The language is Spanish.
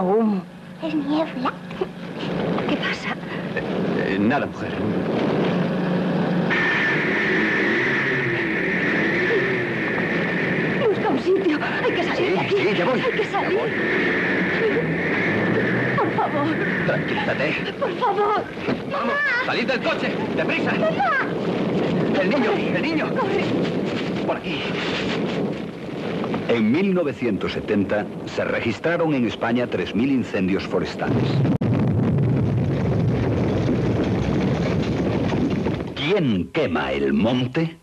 Humo. Es niebla. ¿Qué pasa? Eh, nada, mujer. Busca un sitio. Hay que salir de aquí. sí, ya voy. Hay que Ya salir. voy. Por favor. Tranquilízate. Por favor. Vamos, salid del coche. ¡Deprisa! El niño, el niño. Por aquí. En 1970 se registraron en España 3.000 incendios forestales. ¿Quién quema el monte?